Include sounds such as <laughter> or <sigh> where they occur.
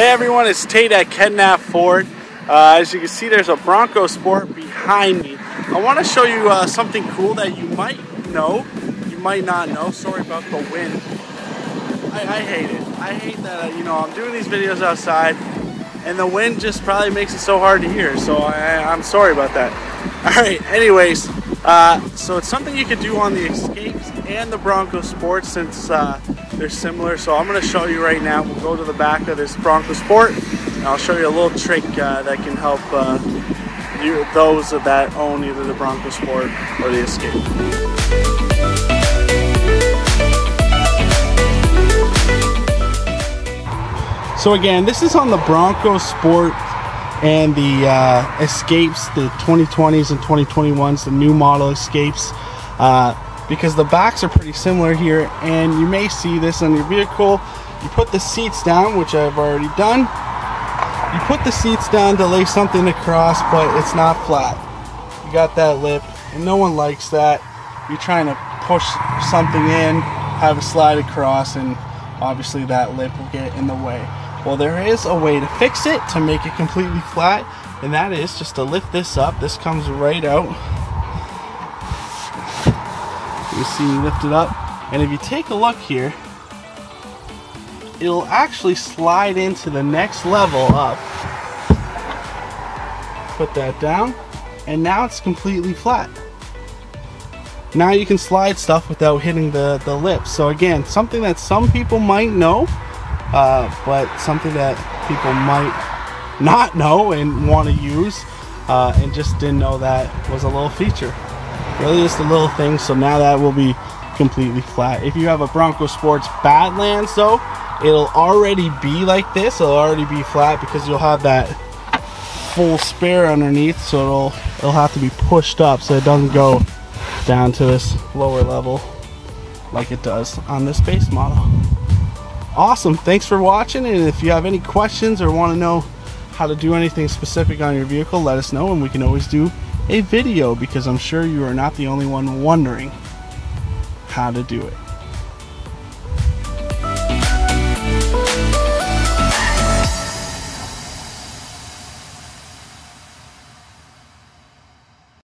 Hey everyone, it's Tate at Ken Knapp Ford. Uh, as you can see, there's a Bronco Sport behind me. I want to show you uh, something cool that you might know, you might not know. Sorry about the wind. I, I hate it. I hate that, uh, you know, I'm doing these videos outside and the wind just probably makes it so hard to hear. So I, am sorry about that. <laughs> All right, anyways, uh, so it's something you could do on the Escapes and the Bronco Sport since uh, they're similar. So I'm going to show you right now. We'll go to the back of this Bronco Sport and I'll show you a little trick uh, that can help uh, you, those that own either the Bronco Sport or the Escape. So again, this is on the Bronco Sport and the uh, Escapes, the 2020s and 2021s, the new model Escapes. Uh, because the backs are pretty similar here and you may see this on your vehicle. You put the seats down which I've already done. You put the seats down to lay something across but it's not flat. You got that lip and no one likes that. You're trying to push something in have it slide across and obviously that lip will get in the way. Well there is a way to fix it to make it completely flat and that is just to lift this up. This comes right out you see me lift it up. And if you take a look here, it'll actually slide into the next level up. Put that down. And now it's completely flat. Now you can slide stuff without hitting the, the lips. So again, something that some people might know, uh, but something that people might not know and want to use uh, and just didn't know that was a little feature really just a little thing so now that will be completely flat. If you have a Bronco Sports Badlands though it'll already be like this. It'll already be flat because you'll have that full spare underneath so it'll it'll have to be pushed up so it doesn't go down to this lower level like it does on this base model. Awesome. Thanks for watching and if you have any questions or want to know how to do anything specific on your vehicle let us know and we can always do a video because I'm sure you are not the only one wondering how to do it.